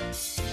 Bye.